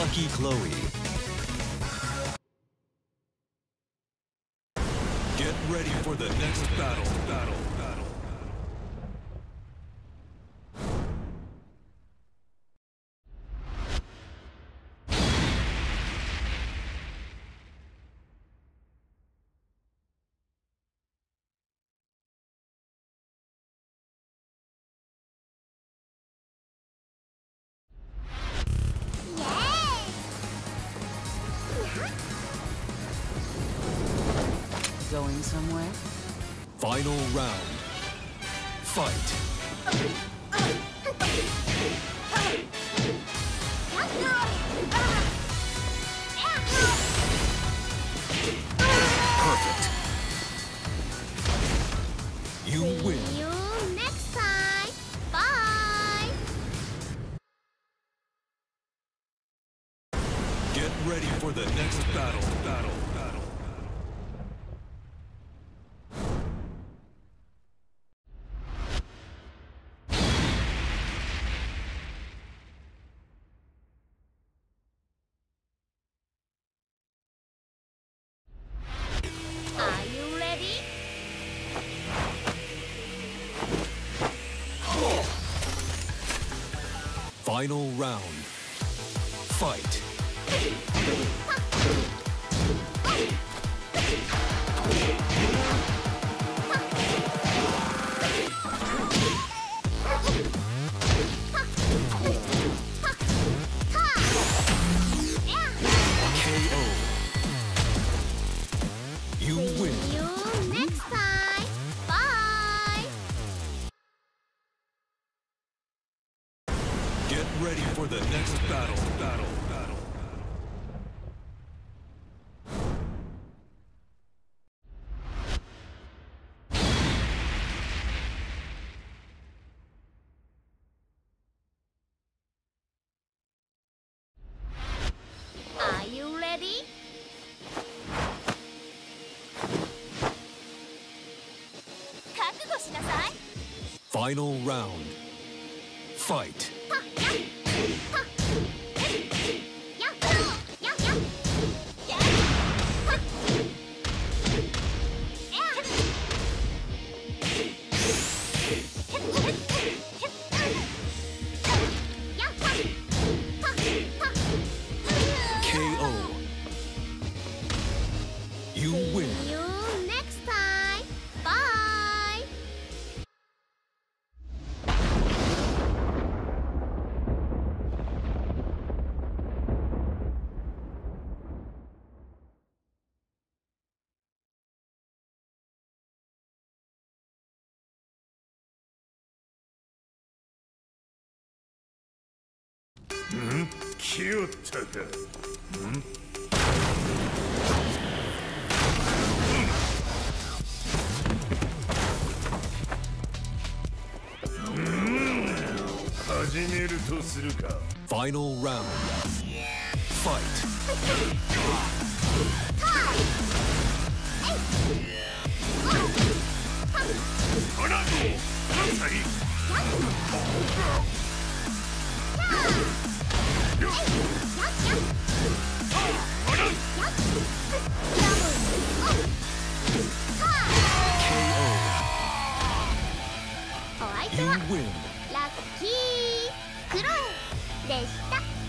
Lucky Chloe. Get ready for the next battle. Battle. Going somewhere? Final round. Fight. Perfect. You win. See you next time. Bye. Get ready for the next battle. Battle. Final round. Fight. Ready for the next battle. Battle. Battle. Are you ready? Final round. Fight. You win. See you next time. Bye. Hmm? 来よ始めるとするか Final round. Fight. KO. でした。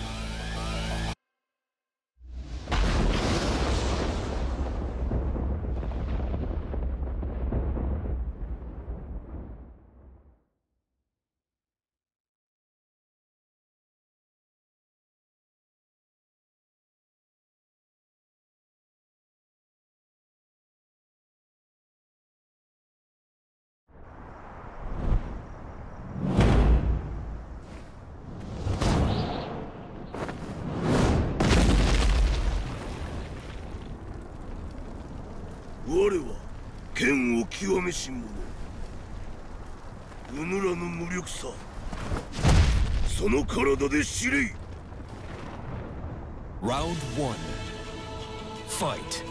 我は剣を極めし者。うぬらの無力さ。その体で知れ。Round one. Fight.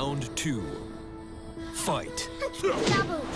Round two. Fight. Double.